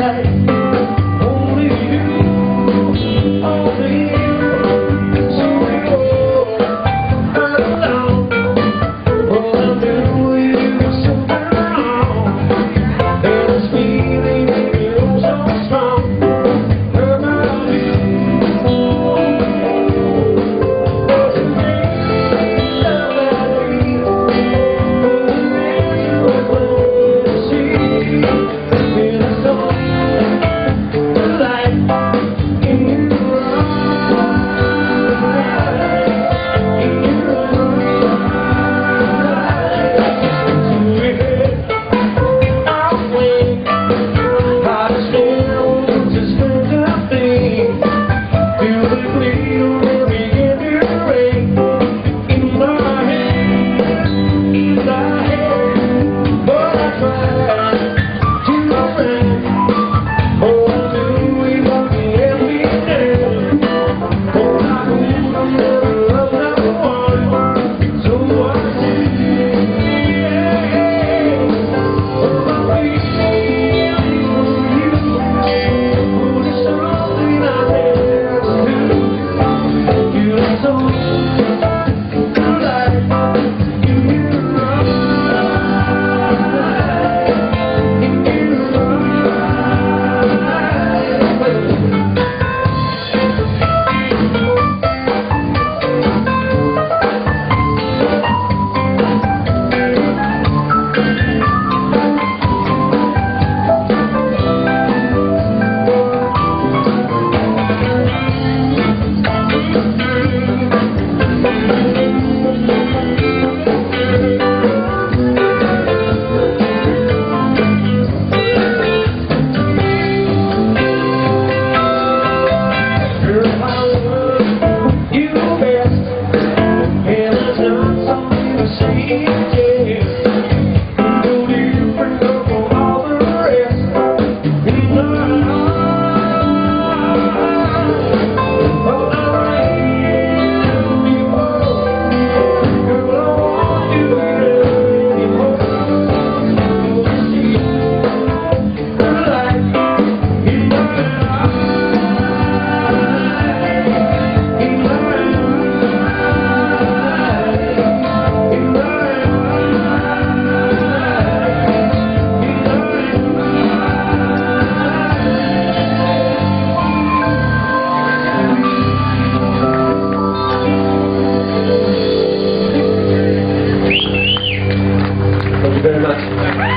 say Lord. You very much.